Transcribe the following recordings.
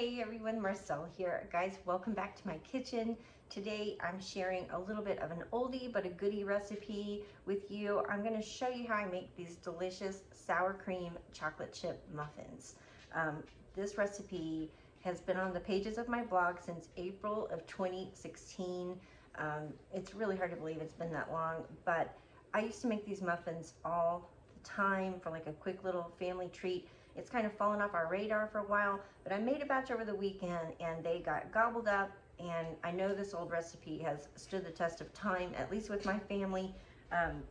Hey everyone, Marcelle here. Guys, welcome back to my kitchen. Today I'm sharing a little bit of an oldie but a goodie recipe with you. I'm gonna show you how I make these delicious sour cream chocolate chip muffins. Um, this recipe has been on the pages of my blog since April of 2016. Um, it's really hard to believe it's been that long, but I used to make these muffins all the time for like a quick little family treat. It's kind of fallen off our radar for a while, but I made a batch over the weekend and they got gobbled up and I know this old recipe has stood the test of time, at least with my family. Um,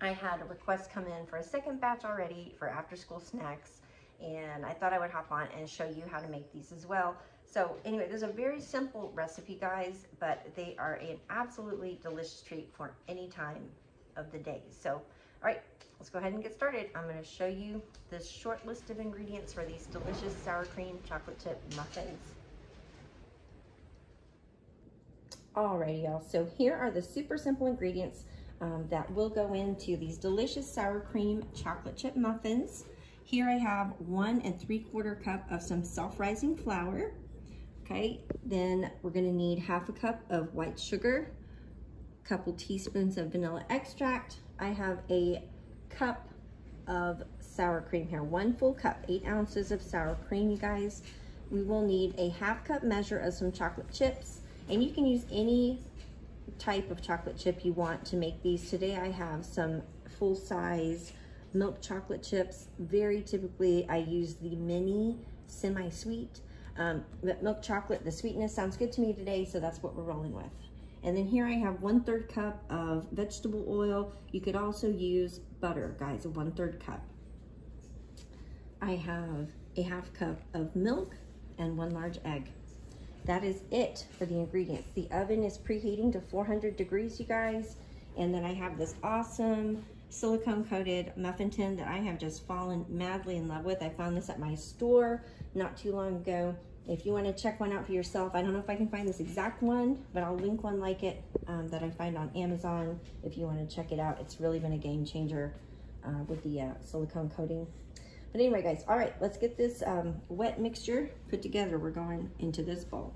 I had a request come in for a second batch already for after school snacks and I thought I would hop on and show you how to make these as well. So anyway, there's a very simple recipe guys, but they are an absolutely delicious treat for any time of the day. So, all right, let's go ahead and get started. I'm gonna show you this short list of ingredients for these delicious sour cream chocolate chip muffins. Alrighty y'all, so here are the super simple ingredients um, that will go into these delicious sour cream chocolate chip muffins. Here I have one and three quarter cup of some self-rising flour. Okay, then we're gonna need half a cup of white sugar, a couple teaspoons of vanilla extract. I have a cup of sour cream here, one full cup, eight ounces of sour cream, you guys. We will need a half cup measure of some chocolate chips, and you can use any type of chocolate chip you want to make these. Today I have some full size milk chocolate chips. Very typically I use the mini semi-sweet. Um, but milk chocolate, the sweetness sounds good to me today, so that's what we're rolling with. And then here I have one third cup of vegetable oil. You could also use butter, guys, a one third cup. I have a half cup of milk and one large egg. That is it for the ingredients. The oven is preheating to 400 degrees, you guys. And then I have this awesome silicone coated muffin tin that I have just fallen madly in love with. I found this at my store not too long ago. If you want to check one out for yourself, I don't know if I can find this exact one, but I'll link one like it um, that I find on Amazon if you want to check it out. It's really been a game changer uh, with the uh, silicone coating. But anyway, guys, all right, let's get this um, wet mixture put together. We're going into this bowl.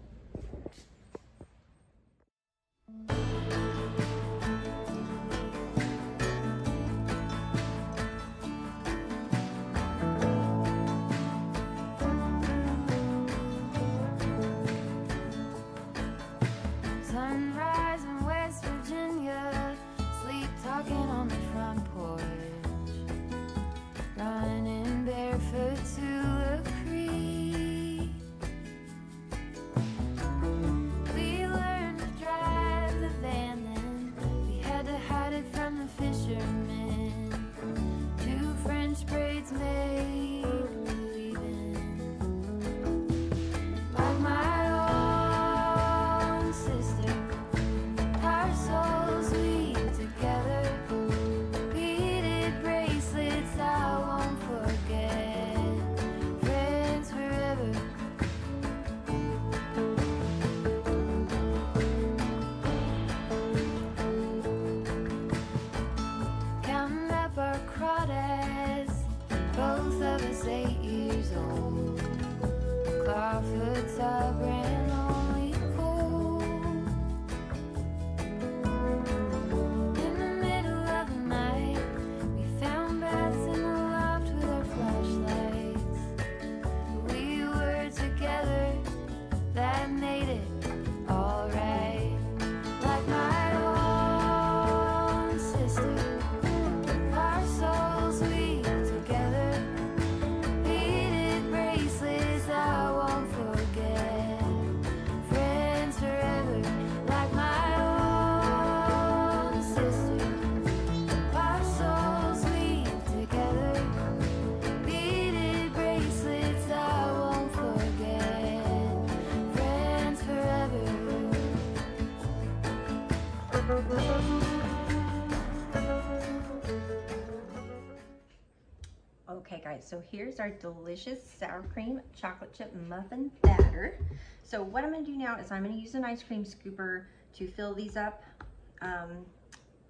was eight years old. Clawfoot's a brand. Okay guys, so here's our delicious sour cream chocolate chip muffin batter. So what I'm gonna do now is I'm gonna use an ice cream scooper to fill these up um,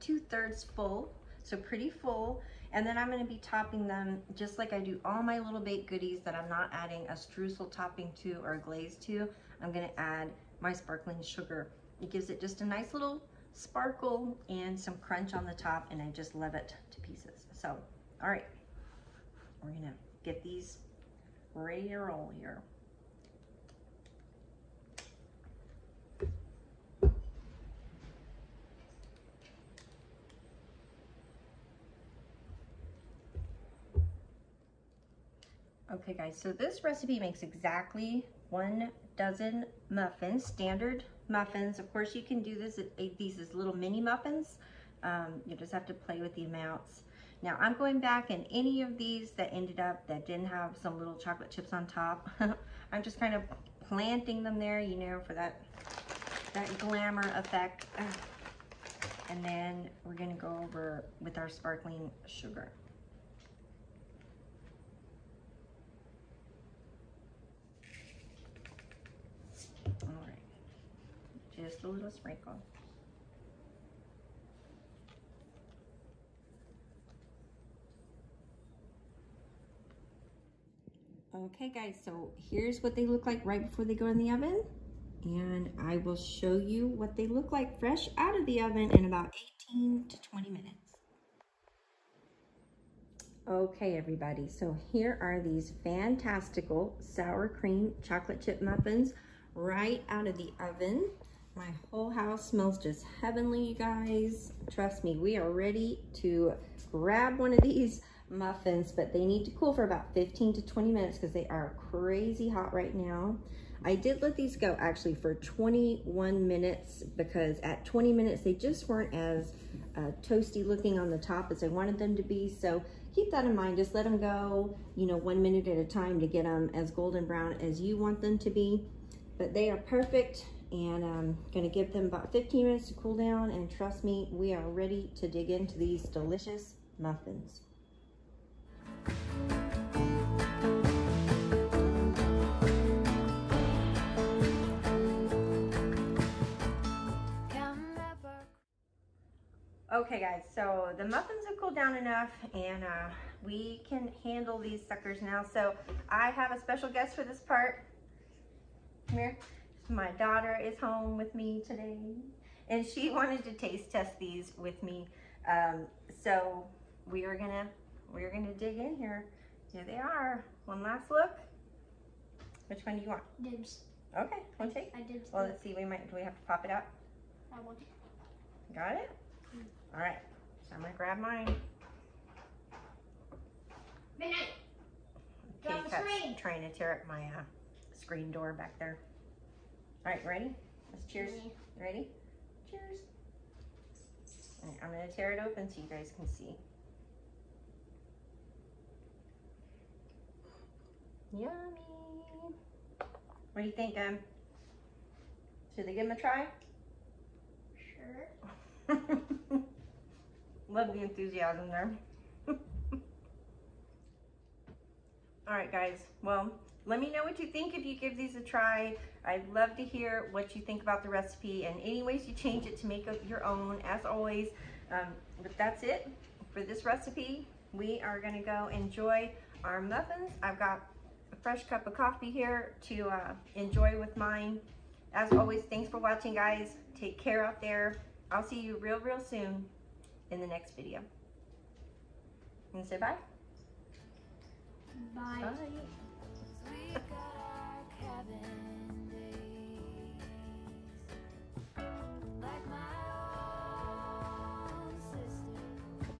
two thirds full, so pretty full. And then I'm gonna be topping them just like I do all my little baked goodies that I'm not adding a streusel topping to or a glaze to. I'm gonna add my sparkling sugar. It gives it just a nice little sparkle and some crunch on the top and I just love it to pieces. So, all right, we're gonna get these ready to roll here. Okay guys, so this recipe makes exactly one dozen muffins, standard muffins. Of course you can do this, these as little mini muffins. Um, you just have to play with the amounts. Now I'm going back and any of these that ended up that didn't have some little chocolate chips on top, I'm just kind of planting them there, you know, for that, that glamour effect. And then we're gonna go over with our sparkling sugar. Just a little sprinkle. Okay guys, so here's what they look like right before they go in the oven. And I will show you what they look like fresh out of the oven in about 18 to 20 minutes. Okay, everybody, so here are these fantastical sour cream chocolate chip muffins right out of the oven. My whole house smells just heavenly, you guys. Trust me, we are ready to grab one of these muffins, but they need to cool for about 15 to 20 minutes because they are crazy hot right now. I did let these go actually for 21 minutes because at 20 minutes, they just weren't as uh, toasty looking on the top as I wanted them to be. So keep that in mind. Just let them go, you know, one minute at a time to get them as golden brown as you want them to be. But they are perfect and I'm gonna give them about 15 minutes to cool down and trust me, we are ready to dig into these delicious muffins. Okay guys, so the muffins have cooled down enough and uh, we can handle these suckers now. So I have a special guest for this part. Come here. My daughter is home with me today and she wanted to taste test these with me. Um, so we are gonna, we're gonna dig in here. Here they are. One last look. Which one do you want? Dibs. Okay, one take? I dibs. Well, let's see, we might, do we have to pop it out? I want Got it? Mm. All right, so I'm gonna grab mine. Midnight. Drop the screen. Trying to tear up my uh, screen door back there. All right, ready? Let's cheers. Ready? Cheers. Right, I'm gonna tear it open so you guys can see. Yummy. What do you think, um? Should they give them a try? Sure. Love the enthusiasm there. All right, guys. Well, let me know what you think if you give these a try. I'd love to hear what you think about the recipe and any ways you change it to make it your own, as always. Um, but that's it for this recipe. We are gonna go enjoy our muffins. I've got a fresh cup of coffee here to uh, enjoy with mine. As always, thanks for watching, guys. Take care out there. I'll see you real, real soon in the next video. And say bye. Bye. Bye we got our cabin.